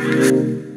it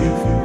Yeah.